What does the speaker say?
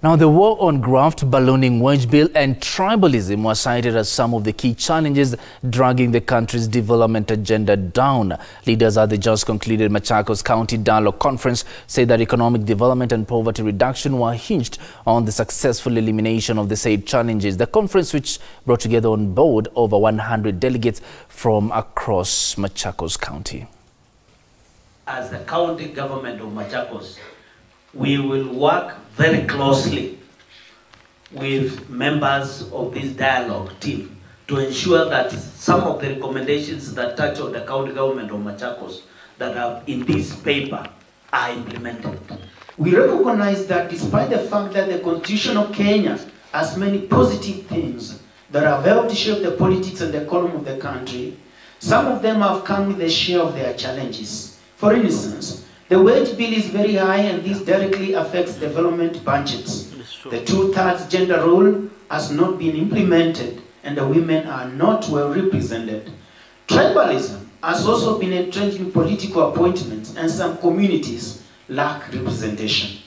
Now, the war on graft, ballooning wage bill and tribalism were cited as some of the key challenges dragging the country's development agenda down. Leaders at the just concluded Machakos County Dialogue Conference say that economic development and poverty reduction were hinged on the successful elimination of the said challenges. The conference, which brought together on board over 100 delegates from across Machakos County. As the county government of Machakos, we will work very closely with members of this dialogue team to ensure that some of the recommendations that touch on the county government of Machakos that are in this paper are implemented. We recognize that despite the fact that the Constitution of Kenya has many positive things that have helped shape the politics and the economy of the country, some of them have come with a share of their challenges. For instance, the wage bill is very high and this directly affects development budgets. The two-thirds gender rule has not been implemented and the women are not well represented. Tribalism has also been entrenched in political appointments and some communities lack representation.